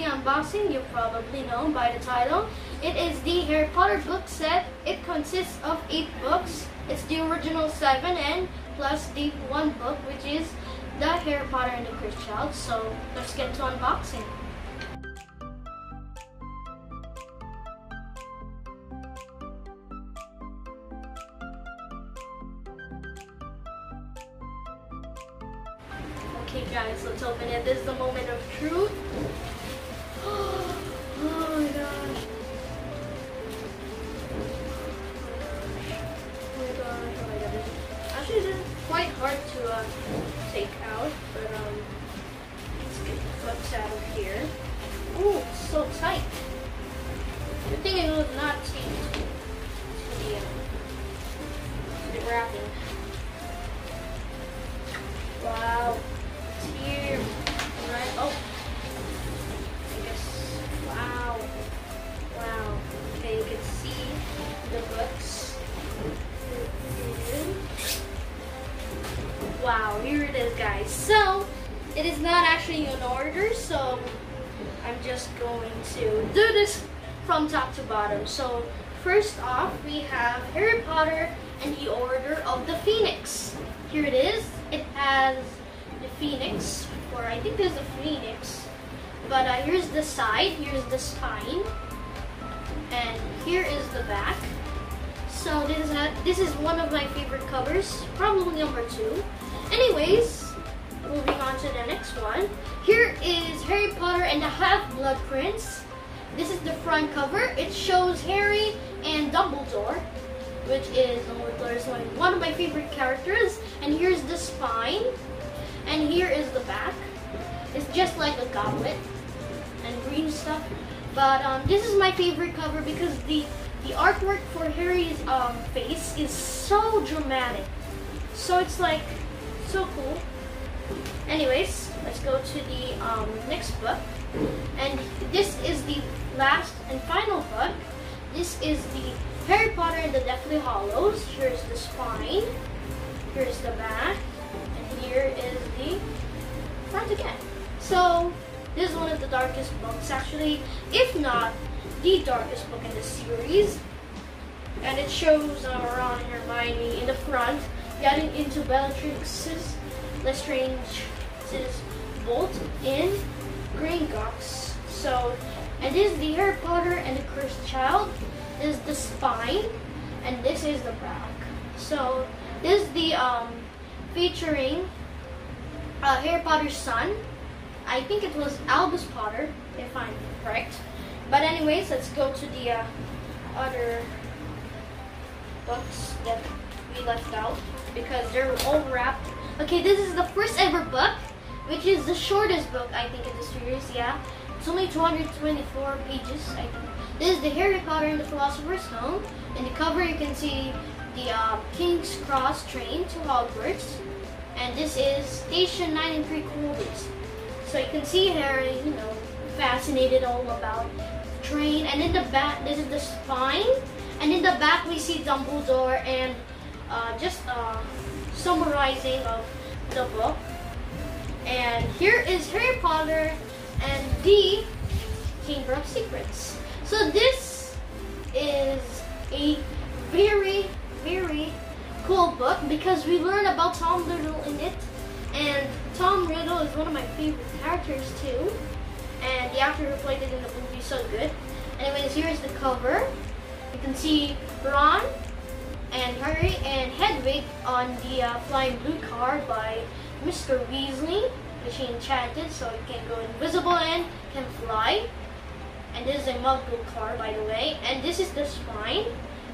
be unboxing, you probably know by the title. It is the Harry Potter book set. It consists of eight books. It's the original seven and plus the one book, which is the Harry Potter and the Cursed Child. So let's get to unboxing. Okay guys, let's open it. This is the moment of truth. So tight. Good thing it was not taped to the, uh, the wrapping. Wow. Here. Right. Oh. Wow. Wow. Okay, you can see the books. Wow, here it is, guys. So, it is not actually in order, so I'm just going to do this from top to bottom. So, first off, we have Harry Potter and the Order of the Phoenix. Here it is. It has the Phoenix, or I think there's a Phoenix. But uh, here's the side, here's the spine, and here is the back. So this is, a, this is one of my favorite covers, probably number two. Anyways, moving on to the next one. Here is Harry Potter and the Half-Blood Prince. This is the front cover. It shows Harry and Dumbledore, which is one of my favorite characters. And here's the spine, and here is the back. It's just like a goblet and green stuff. But um, this is my favorite cover because the the artwork for Harry's um, face is so dramatic. So it's like so cool. Anyways, let's go to the um, next book. And this is the last and final book. This is the Harry Potter and the Deathly Hallows. Here's the spine. Here's the back. And here is the front again. So this is one of the darkest books actually, if not the darkest book in the series. And it shows uh, Ron and Hermione in the front getting into Bellatrix's Lestrange's bolt in Gringotts. So, and this is the Harry Potter and the Cursed Child. This is the spine, and this is the back. So, this is the um, featuring uh, Harry Potter's son. I think it was Albus Potter, if I'm correct. But anyways, let's go to the uh, other books that we left out because they're all wrapped. Okay, this is the first ever book, which is the shortest book I think in the series. Yeah, it's only 224 pages. I think. This is the Harry Potter and the Philosopher's Stone. In the cover, you can see the uh, King's Cross train to Hogwarts, and this is Station 9 and 3 quarters. So you can see Harry, you know, fascinated all about train. And in the back, this is the spine. And in the back, we see Dumbledore and uh, just uh, summarizing of the book. And here is Harry Potter and the Chamber of Secrets. So this is a very, very cool book because we learn about Tom Riddle in it. And Tom Riddle is one of my favorite characters too. And the actor who played it in the movie is so good. Anyways, here's the cover. You can see Ron and Harry and Hedwig on the uh, flying blue car by Mr. Weasley, which he enchanted so he can go invisible and can fly. And this is a Muggle car, by the way. And this is the spine.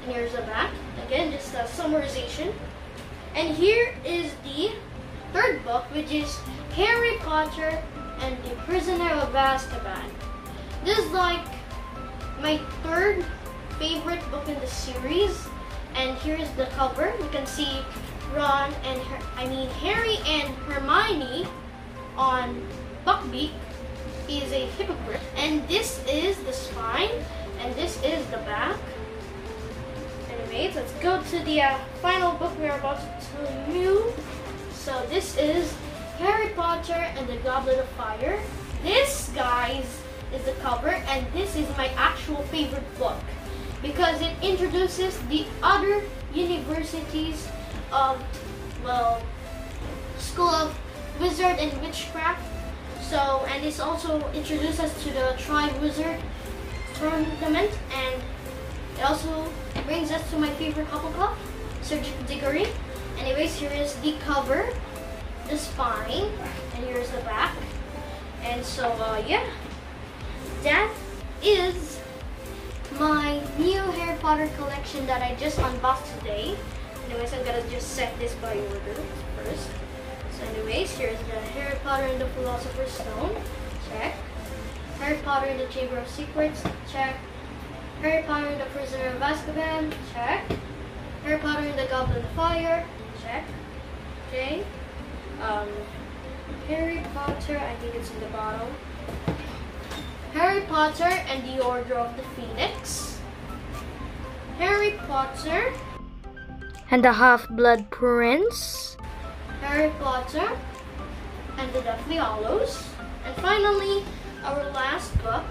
And here's the back. Again, just a summarization. And here is the third book, which is Harry Potter and the Prisoner of Azkaban. This is like my third favorite book in the series. And here's the cover. You can see Ron and her, I mean Harry and Hermione on Buckbeak. Is a hippogriff. And this is the spine. And this is the back. Anyways, let's go to the uh, final book we're about to tell you. So this is Harry Potter and the Goblet of Fire. This, guys, is the cover, and this is my actual favorite book because it introduces the other universities of, well, School of Wizard and Witchcraft. So, and this also introduces us to the Tri-Wizard tournament, and it also brings us to my favorite Hufflepuff, Cedric Diggory. Anyways, here is the cover, the spine, and here's the back. And so, uh, yeah, that is Potter collection that I just unboxed today. Anyways, I'm gonna just set this by order first. So anyways, here's the Harry Potter and the Philosopher's Stone. Check. Harry Potter and the Chamber of Secrets. Check. Harry Potter and the Prisoner of Azkaban. Check. Harry Potter and the Goblet of Fire. Check. Okay. Um, Harry Potter, I think it's in the bottom. Harry Potter and the Order of the Phoenix. Harry Potter and the Half-Blood Prince. Harry Potter and the Deathly Hallows. And finally, our last book,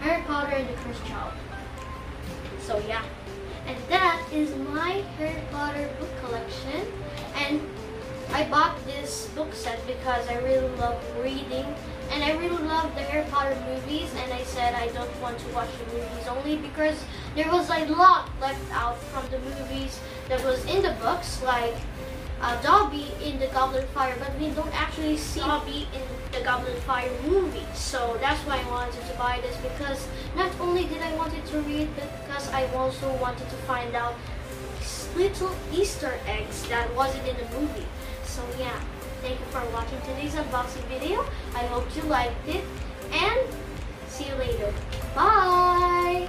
Harry Potter and the Cursed Child. So yeah, and that is my Harry Potter book collection. And I bought this book set because I really love reading and I really love the Harry Potter movies and I said I don't want to watch the movies only because there was a lot left out from the movies that was in the books like uh, Dobby in the Goblet of Fire but we don't actually see Dobby in the Goblet of Fire movie. So that's why I wanted to buy this because not only did I wanted to read but because I also wanted to find out little Easter eggs that wasn't in the movie. So yeah, for watching today's unboxing video. I hope you liked it and see you later. Bye!